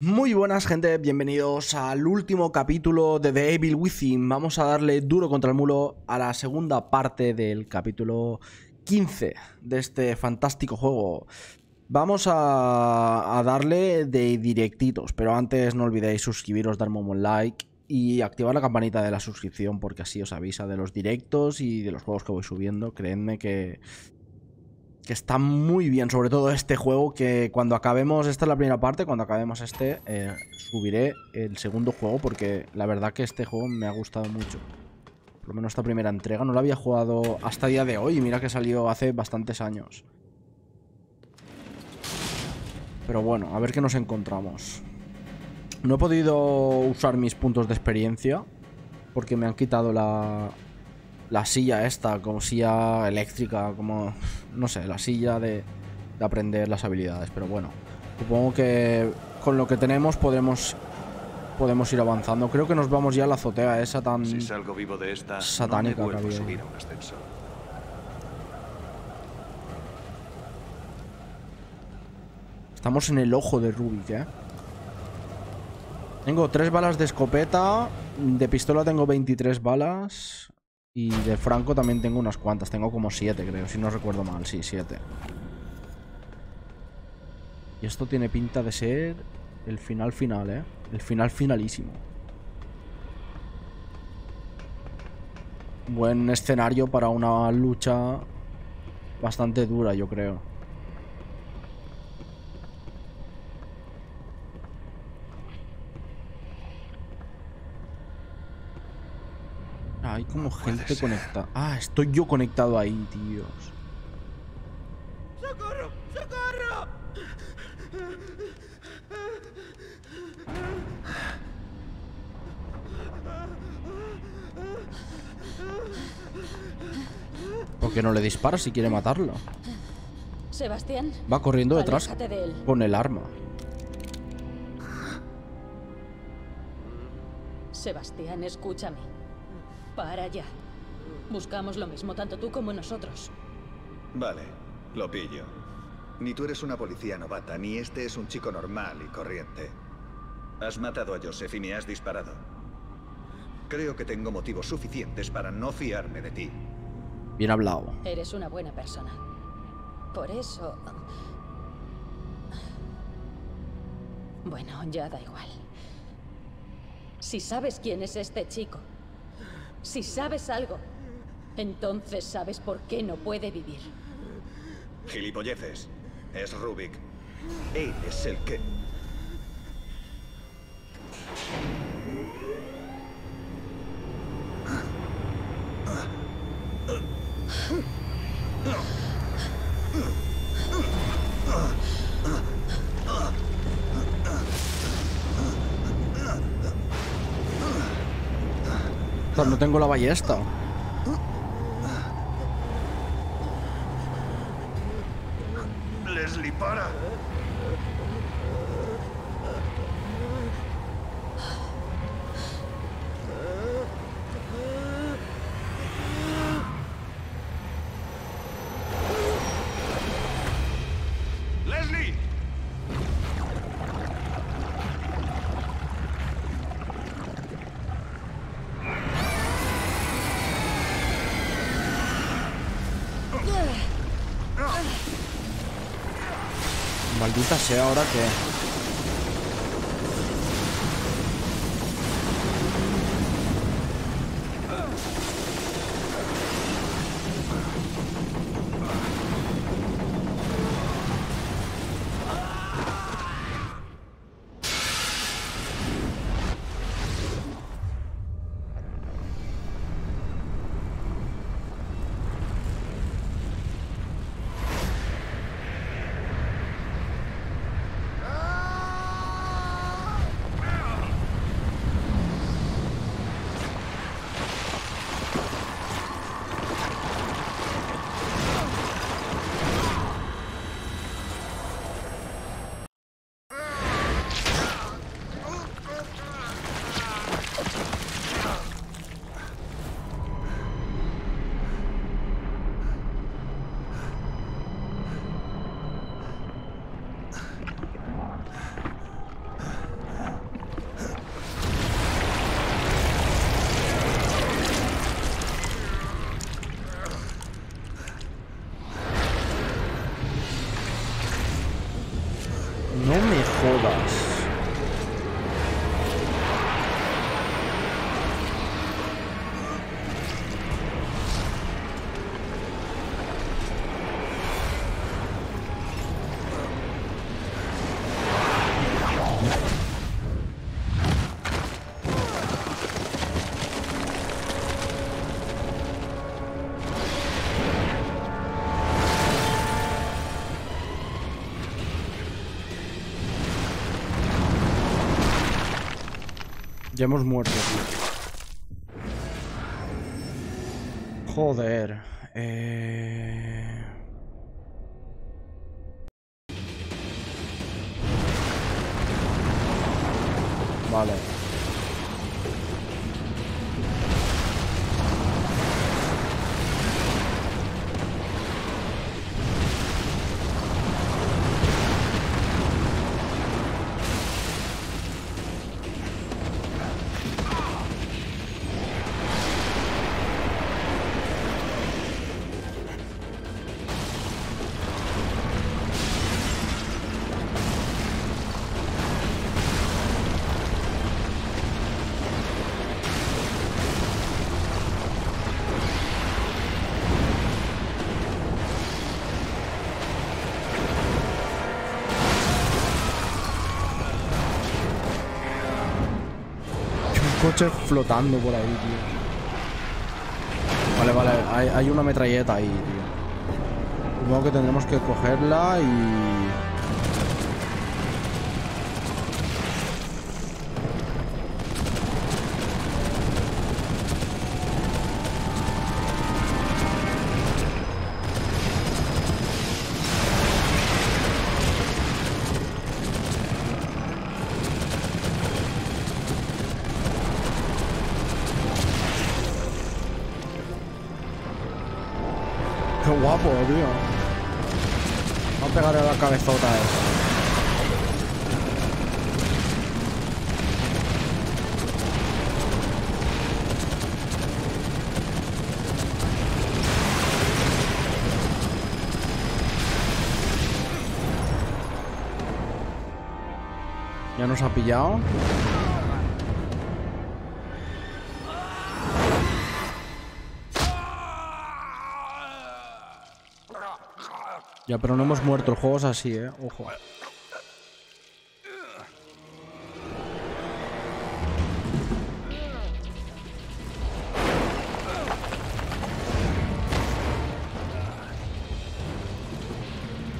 Muy buenas gente, bienvenidos al último capítulo de The Evil Within. Vamos a darle duro contra el muro a la segunda parte del capítulo 15 de este fantástico juego. Vamos a, a darle de directitos, pero antes no olvidéis suscribiros, darme un like y activar la campanita de la suscripción porque así os avisa de los directos y de los juegos que voy subiendo. Creedme que que está muy bien, sobre todo este juego, que cuando acabemos, esta es la primera parte, cuando acabemos este, eh, subiré el segundo juego, porque la verdad que este juego me ha gustado mucho. Por lo menos esta primera entrega, no la había jugado hasta día de hoy, y mira que salió hace bastantes años. Pero bueno, a ver qué nos encontramos. No he podido usar mis puntos de experiencia, porque me han quitado la, la silla esta, como silla eléctrica, como, no sé, la silla de, de aprender las habilidades. Pero bueno, supongo que con lo que tenemos podremos podemos ir avanzando. Creo que nos vamos ya a la azotea esa tan Si salgo vivo de esta, satánica no que subir a un. Estamos en el ojo de Rubik, ¿eh? Tengo tres balas de escopeta. De pistola tengo 23 balas. Y de franco también tengo unas cuantas. Tengo como 7, creo, si no recuerdo mal. Sí, 7. Y esto tiene pinta de ser el final final, ¿eh? El final finalísimo. Buen escenario para una lucha bastante dura, yo creo. Hay como gente ser. conectada. Ah, estoy yo conectado ahí, tíos. ¡Socorro! ¡Socorro! ¿Por qué no le dispara si quiere matarlo? Sebastián, Va corriendo detrás aléjate de él. con el arma. Sebastián, escúchame. Para ya. Buscamos lo mismo tanto tú como nosotros. Vale, lo pillo. Ni tú eres una policía novata, ni este es un chico normal y corriente. Has matado a Joseph y me has disparado. Creo que tengo motivos suficientes para no fiarme de ti. Bien hablado. Eres una buena persona. Por eso... Bueno, ya da igual. Si sabes quién es este chico, si sabes algo, entonces sabes por qué no puede vivir. Gilipolleces. Es Rubik. Él es el que... No tengo la ballesta. Leslie, para. Maldita sea ahora que... Ya hemos muerto. Joder. Eh... Vale. Flotando por ahí, tío. Vale, vale, hay, hay una metralleta ahí, tío. Supongo que tendremos que cogerla y... guapo, tío. Vamos a pegarle a la cabezota esa. Ya nos ha pillado. Ya, pero no hemos muerto. El juego es así, eh. Ojo.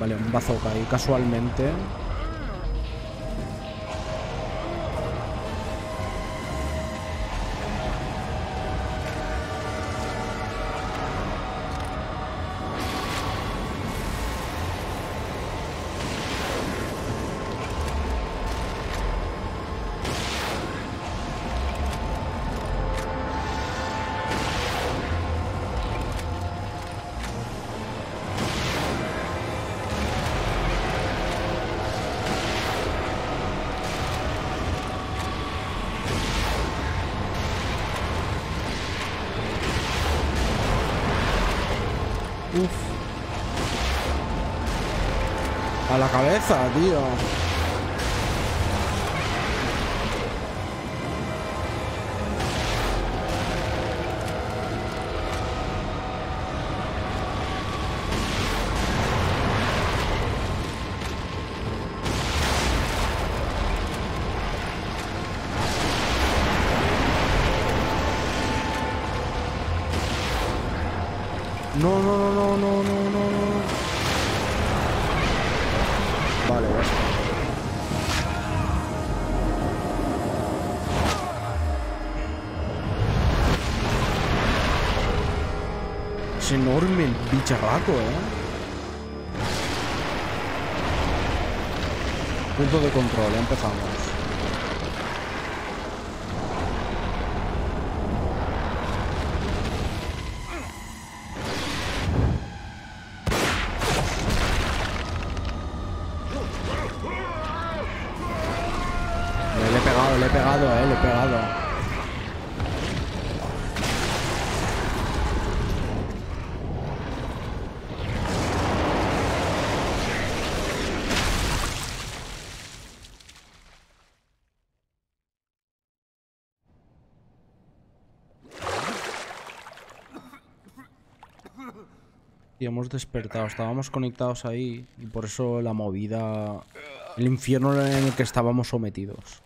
Vale, un bazooka ahí casualmente. La cabeza, tío. No, no, no, no, no, no, no, Enorme el bicharraco, eh. Punto de control, empezamos. Y hemos despertado, estábamos conectados ahí y por eso la movida, el infierno en el que estábamos sometidos.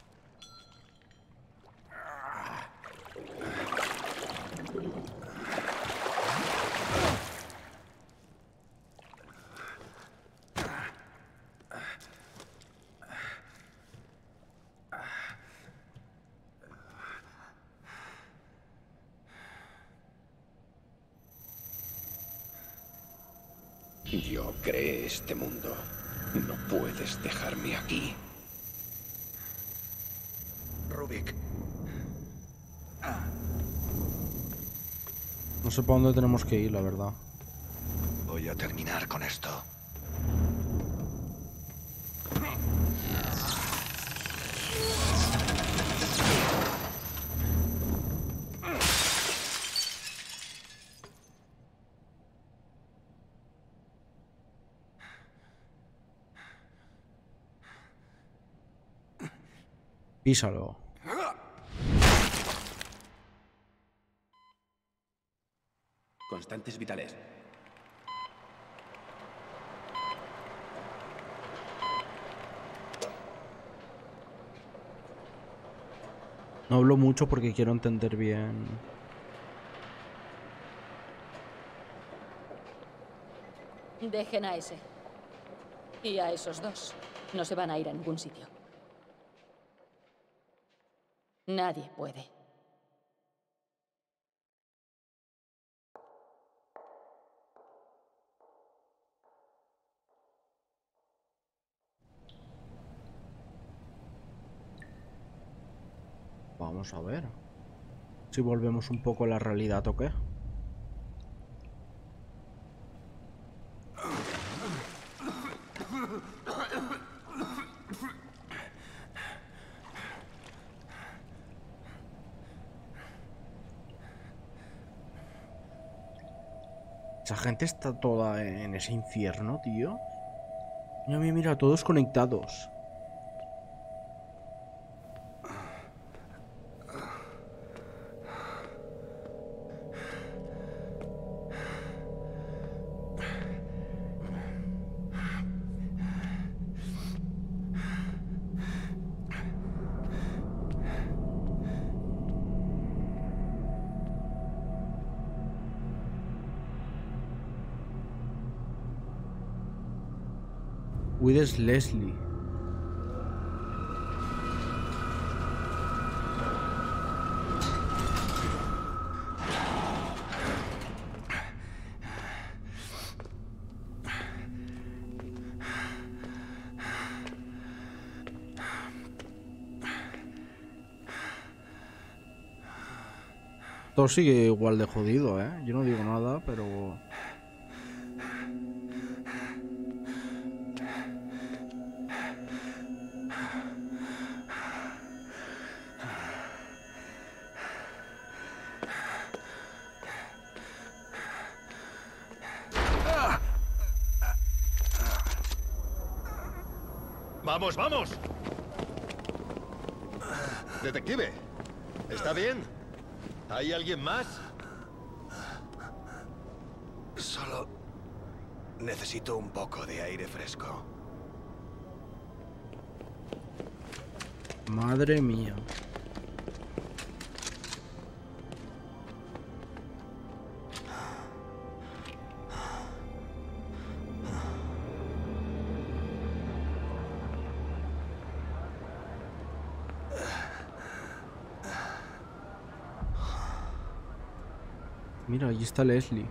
Yo creé este mundo. No puedes dejarme aquí. Rubik. No sé para dónde tenemos que ir, la verdad. Voy a terminar con esto. Písalo. Constantes vitales. No hablo mucho porque quiero entender bien. Dejen a ese. Y a esos dos. No se van a ir a ningún sitio. Nadie puede. Vamos a ver. Si volvemos un poco a la realidad o qué. Esa gente está toda en ese infierno, tío. Mira, mira, mira, todos conectados. Cuides Leslie. Todo sigue igual de jodido, ¿eh? Yo no digo nada, pero... Detective, ¿está bien? ¿Hay alguien más? Solo necesito un poco de aire fresco. Madre mía. Mira, ahí está Leslie.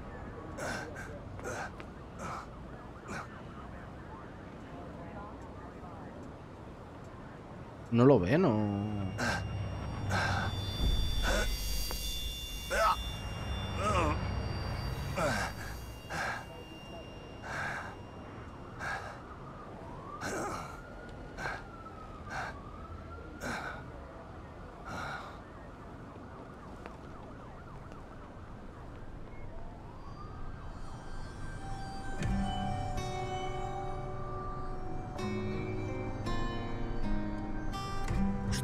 No lo ve, no.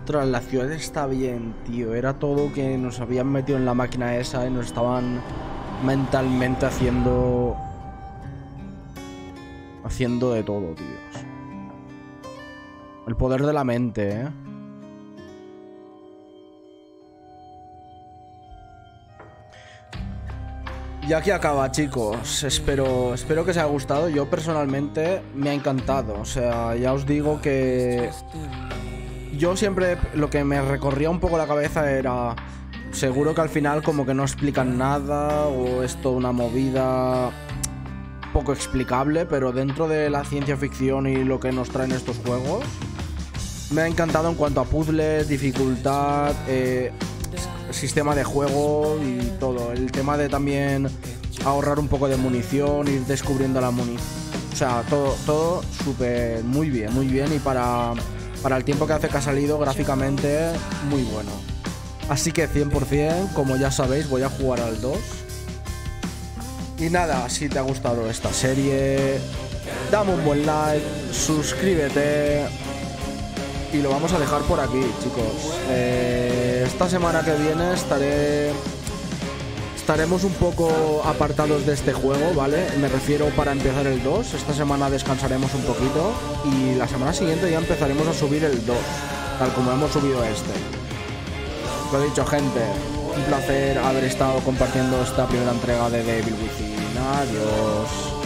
Ostras, la ciudad está bien, tío. Era todo que nos habían metido en la máquina esa y nos estaban mentalmente haciendo... Haciendo de todo, tíos. El poder de la mente, ¿eh? Y aquí acaba, chicos. Espero, espero que os haya gustado. Yo personalmente me ha encantado. O sea, ya os digo que yo siempre lo que me recorría un poco la cabeza era seguro que al final como que no explican nada o es toda una movida poco explicable, pero dentro de la ciencia ficción y lo que nos traen estos juegos, me ha encantado en cuanto a puzzles, dificultad, eh, sistema de juego y todo. El tema de también ahorrar un poco de munición, ir descubriendo la munición. O sea, todo, todo súper, muy bien, muy bien. Y para, para el tiempo que hace que ha salido, gráficamente, muy bueno. Así que 100%, como ya sabéis, voy a jugar al 2. Y nada, si te ha gustado esta serie, dame un buen like, suscríbete. Y lo vamos a dejar por aquí, chicos. Eh, esta semana que viene estaré estaremos un poco apartados de este juego, ¿vale? Me refiero para empezar el 2. Esta semana descansaremos un poquito y la semana siguiente ya empezaremos a subir el 2, tal como hemos subido este. Lo dicho, gente, un placer haber estado compartiendo esta primera entrega de Devil Within. Adiós.